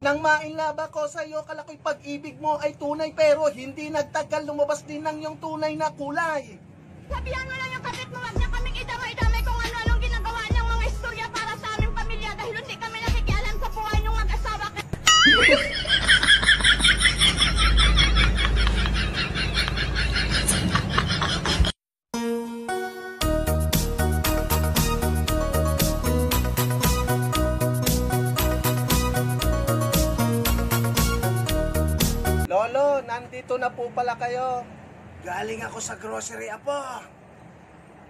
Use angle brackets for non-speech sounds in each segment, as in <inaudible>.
Nang mainlaba ko sa iyo, kalakoy pag-ibig mo ay tunay pero hindi nagtagal lumabas din ng iyong tunay na kulay. Sabihan mo lang yung kapit mo, wag niya kaming idamay-damay Nandito na po pala kayo. Galing ako sa grocery, apo.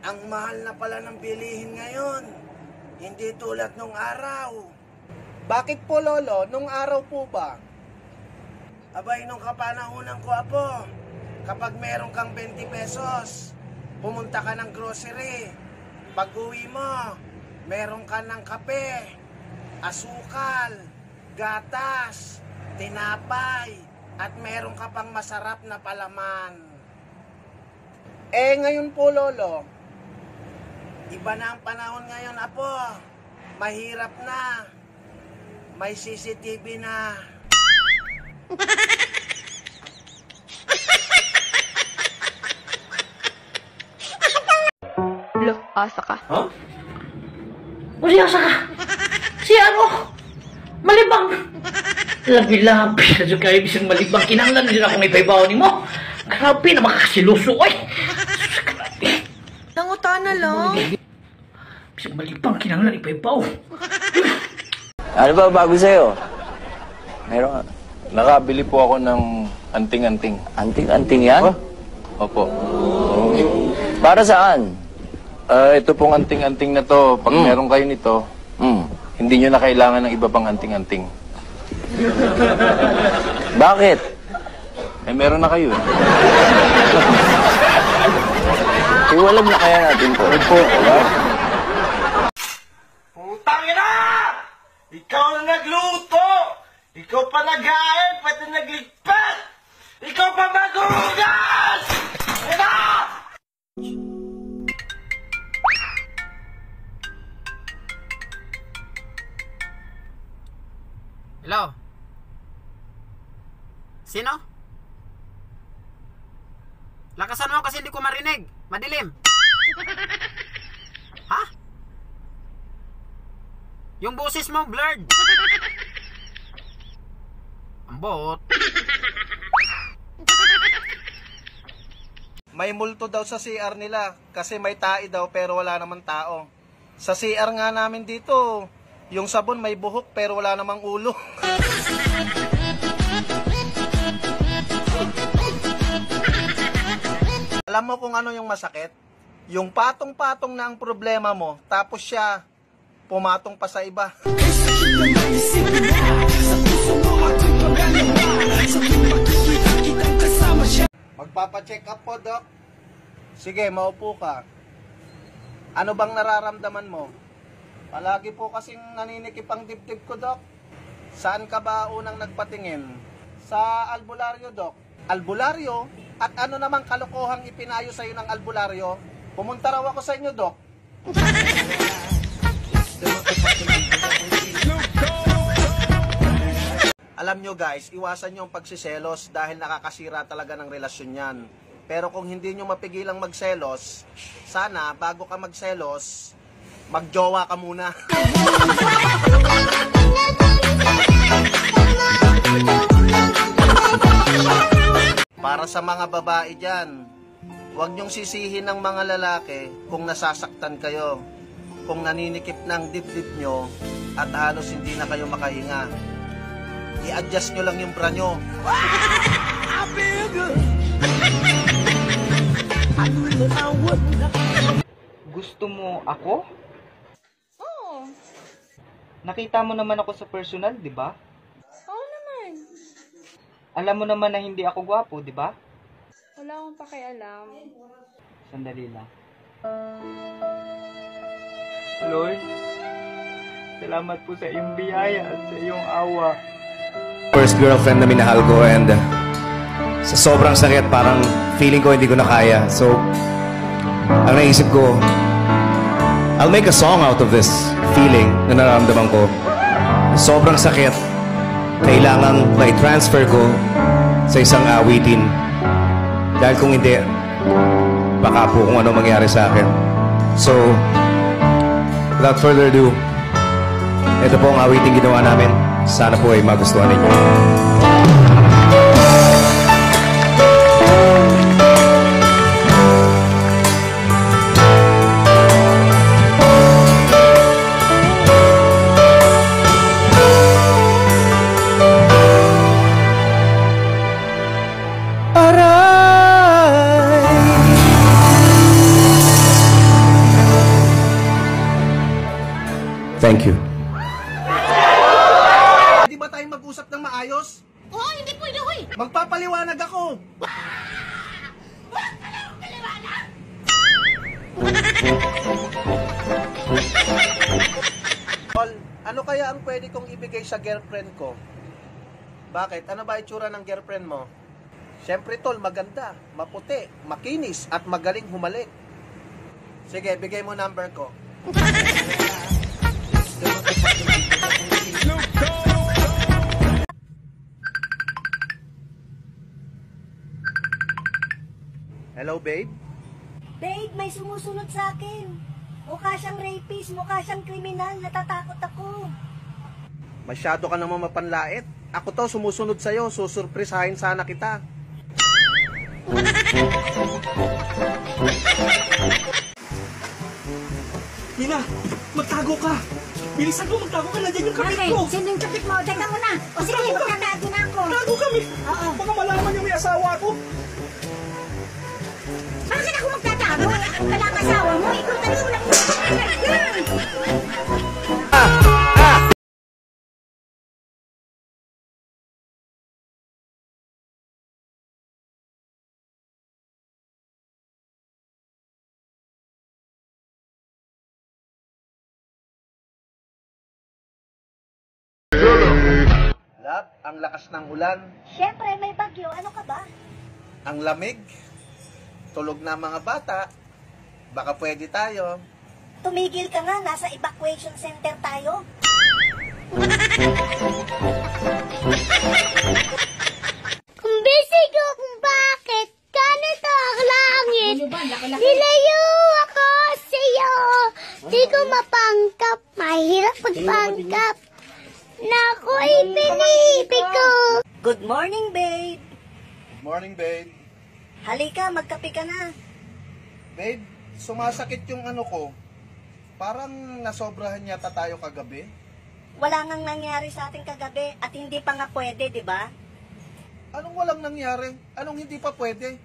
Ang mahal na pala ng bilihin ngayon. Hindi tulad nung araw. Bakit po lolo, nung araw po ba? Abay, nung kapanahunan ko, apo, kapag meron kang 20 pesos, pumunta ka ng grocery. Pag uwi mo, meron ka ng kape, asukal, gatas, tinapay, at meron ka pang masarap na palaman. Eh ngayon po lolo, Iba na ang panahon ngayon, apo. Mahirap na. May CCTV na. Lo, asa ka. Ulyasa ka! Si ano? Malibang! Labi-labi na dyan kayo bisang malibang. Kinanglan din ako may paybaw ni mo. Grabe na makakasiluso, oy! Sus, grabe. Nangutana lang. Bisang malibang, kinanglan ipaybaw. Ano ba bago sa'yo? Meron Nakabili po ako ng anting-anting. anting-anting yan? Opo. Para saan? Ah, ito pong anting-anting na to, pag Mm. meron kayo nito, Hmm. hindi nyo na kailangan ng iba pang anting-anting. <laughs> Bakit? Eh, meron na kayo eh. <laughs> Iwalag na kaya natin to. Opo. Diba? Putang ina! Ikaw na nagluto! Ikaw pa nag-aayos, pati nagligpit! Ikaw pa maghugas! Hello? Sino? Lakasan mo kasi hindi ko marinig. Madilim. ha? Yung boses mo blurred. Ang bot. may multo daw sa CR nila kasi may tae daw pero wala namang tao. Sa CR nga namin dito, yung sabon may buhok pero wala namang ulo. <laughs> Alam mo kung ano yung masakit? Yung patong-patong na ang problema mo, tapos siya pumatong pa sa iba. <laughs> Magpapacheck up po, Doc. Sige, maupo ka. Ano bang nararamdaman mo? Palagi po kasing naninikip ang dibdib ko, Doc. Saan ka ba unang nagpatingin? Sa albularyo, Doc. Albularyo? At ano namang kalokohang ipinayo sa'yo ng albularyo? Pumunta raw ako sa inyo, Doc. Alam nyo guys, iwasan nyo ang pagsiselos dahil nakakasira talaga ng relasyon yan. Pero kung hindi nyo mapigilang magselos, sana bago ka magselos, magjowa ka muna. Para sa mga babae dyan, huwag nyong sisihin ng mga lalaki kung nasasaktan kayo, kung naninikip ng dibdib nyo at halos hindi na kayo makahinga. I-adjust nyo lang yung bra nyo. Gusto mo ako? Nakita mo naman ako sa personal, di ba? Oo naman. Alam mo naman na hindi ako gwapo, di ba? Wala akong pakialam. Sandali lang. Lord, salamat po sa iyong biyaya at sa iyong awa. first girlfriend na minahal ko and uh, sa sobrang sakit parang feeling ko hindi ko na kaya. So, ang naisip ko, I'll make a song out of this feeling na nararamdaman ko. Sobrang sakit. kailangang mai-transfer ko sa isang awitin. Dahil kung hindi, baka po kung ano mangyari sa akin. So, without further ado, ito po ang awiting ginawa namin. Sana po ay magustuhan ninyo. Thank you. Hindi ba tayo mag-usap ng maayos? Oo, hindi pwede, hoy! Magpapaliwanag ako. Tol, ano kaya ang pwede kong ibigay sa girlfriend ko? Bakit? Ano ba itsura ng girlfriend mo? Siyempre, tol, maganda, maputi, makinis, at magaling humalik. Sige, bigay mo number ko. <laughs> Hello, babe? Babe, may sumusunod sa akin. Mukha siyang rapist, mukha siyang kriminal, natatakot ako. Masyado ka naman mapanlait. Ako to, sumusunod sa'yo. Susurprisahin sana kita. Nina, magtago ka! Bilisan mo, magtago ka! Nandiyan yung kapit Okay, ko! sino yung kapit mo? Teka muna. O sige, magtatago na ako. Tago kami! Oo. Baka malaman yung may asawa ko! Bakit ako magtatago? Ako pala ang asawa mo. Ikaw talaga walang Love, ang lakas ng ulan, Siyempre, may bagyo. Ano ka ba? ang lamig, tulog na mga bata. Baka pwede tayo. Tumigil ka nga. Nasa evacuation center tayo. <laughs> Kung busy ko kung bakit ganito ang langit. Nilayo ako sa'yo. Di ko mapangkap. Mahirap magpangkap. Nako'y pinipig ko. Good morning, babe. Morning, babe. Magkape ka na. Babe, sumasakit yung ano ko. Parang nasobrahan yata tayo kagabi. Wala nang nangyari sa ating kagabi at hindi pa nga pwede, di ba? Anong walang nangyari? Anong hindi pa pwede?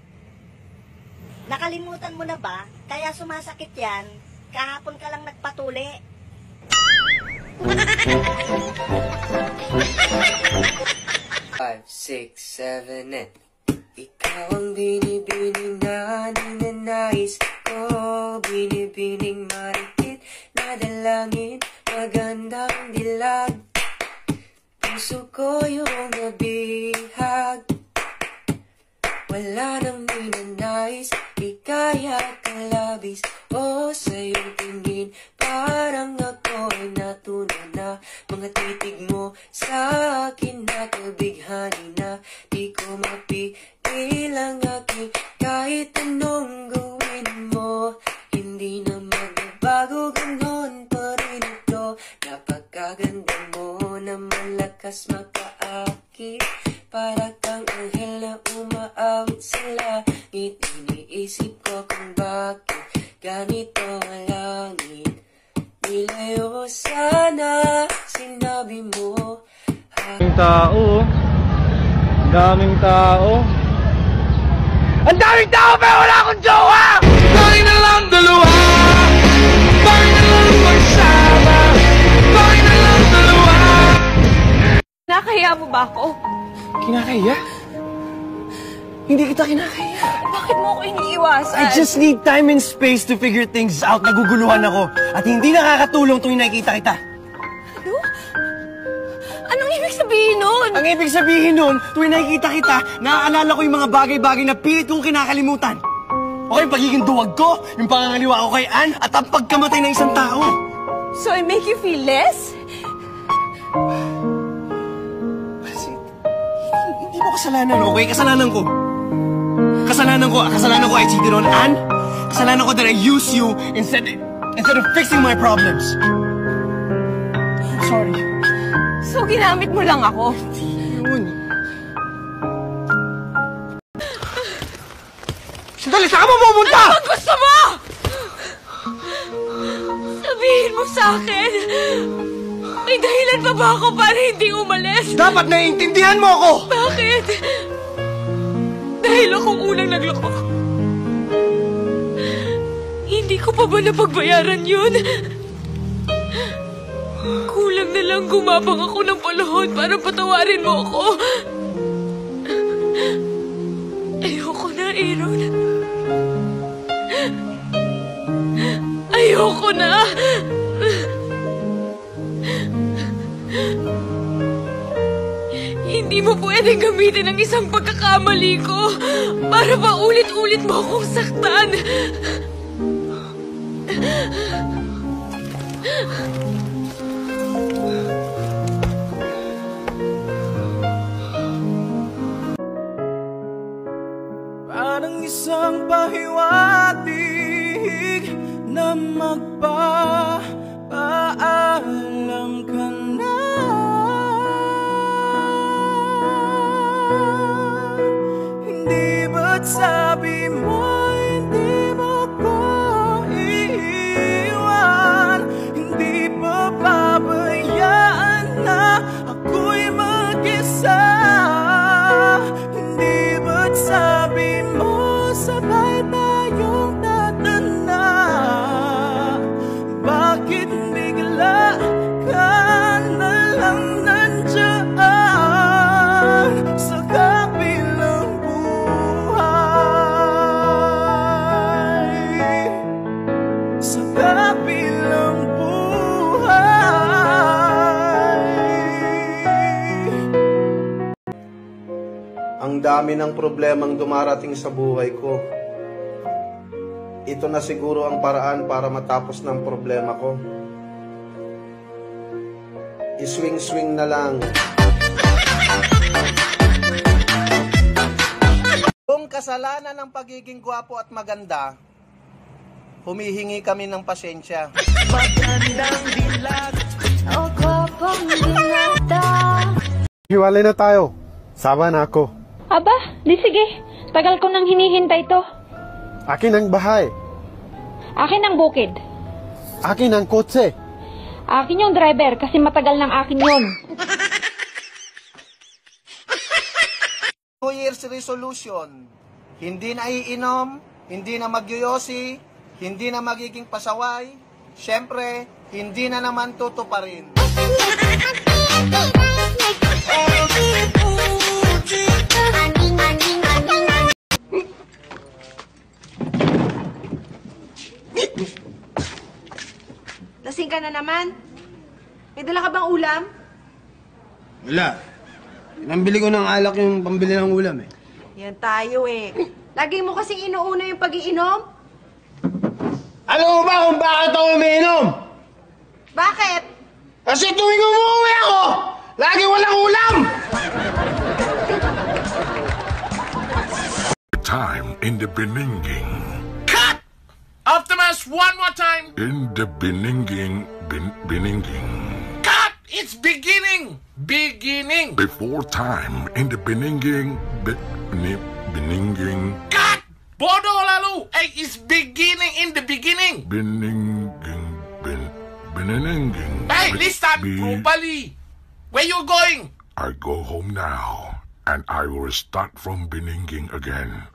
Nakalimutan mo na ba? Kaya sumasakit yan. Kahapon ka lang nagpatuli. Five, six, seven, eight. Ang binibining na ninanais ko Binibining marikit na dalangin Magandang dilag. Puso ko yung nabihag. Wala nang ninanais Ikaya kalabis. O sa iyong tingin Parang ako ay natunan na. Mga titig mo sa akin na kabighani na Di ko kahit anong gawin mo? Hindi na magbabago ganon pa rin ito. Napakaganda mo na malakas makaakit. Para kang anghel na umaawit sa langit. Iniisip ko kung bakit ganito ang langit. Nilayo sana sinabi mo Daming tao, oh. Daming tao. Ang daming tao pero wala akong jowa! Bakit na lang dalawa? Bakit na lang magsama? Bakit na lang dalawa? Nakaya mo ba ako? Kinakaya? Hindi kita kinakaya. Bakit mo ako iniiwasan? I just need time and space to figure things out. Naguguluhan ako. At hindi nakakatulong tuwing nakikita kita. Ano? Anong ibig sabihin nun? Ang ibig sabihin nun, tuwing nakikita kita, naaalala ko yung mga bagay-bagay na pilit kong kinakalimutan. O yung pagiging duwag ko, yung pangangaliwa ko kay Ann, at ang pagkamatay ng isang tao. So I make you feel less? kasalanan, okay? Kasalanan ko. Kasalanan ko, kasalanan ko I cheated on Anne. Kasalanan ko that I used you instead, instead of fixing my problems. I'm sorry. So, ginamit mo lang ako? Yun. Sandali, saan ka mo pumunta? Ano bang gusto mo? Sabihin mo sa akin. May dahilan pa ba ako para hindi umalis? Dapat naiintindihan mo ako! Bakit? Dahil akong unang nagloko. Hindi ko pa ba napagbayaran yun? Lang gumabang ako ng panahon para patawarin mo ako. Ayoko na, Aaron. Ayoko na. Hindi mo pwedeng gamitin ang isang pagkakamali ko para pa ulit-ulit mo akong saktan. Pahiwatig na magpapaalam dami ng problemang dumarating sa buhay ko. Ito na siguro ang paraan para matapos ng problema ko. Iswing-swing na lang. Kung kasalanan ng pagiging gwapo at maganda, humihingi kami ng pasensya. Hiwalay na tayo. Sawa na ako. Aba, di sige. Tagal ko nang hinihintay to. Akin ang bahay. Akin ang bukid. Akin ang kotse. Akin yung driver kasi matagal ng akin yun. New Year's resolution, hindi na iinom, hindi na magyoyosi, hindi na magiging pasaway, syempre, hindi na naman tutuparin. <laughs> Lasing ka na naman? May dala ka bang ulam? Wala. Pinambili ko ng alak yung pambili ng ulam eh. Yan tayo eh. Lagi mo kasing inuuna yung pag-iinom? Alam mo ba kung bakit ako umiinom? Bakit? Kasi tuwing umuwi ako, lagi walang ulam! Time in the Beninging. One more time! In the Beninging. Ben, Beninging. Cut! It's beginning! Beginning! Before time in the Beninging. Be, ni, Beninging. Cut! Bodo lalu! Hey, it's beginning in the beginning! Beninging. Ben, Beninging. Hey, be- properly! Where you going? I go home now, and I will start from Beninging again.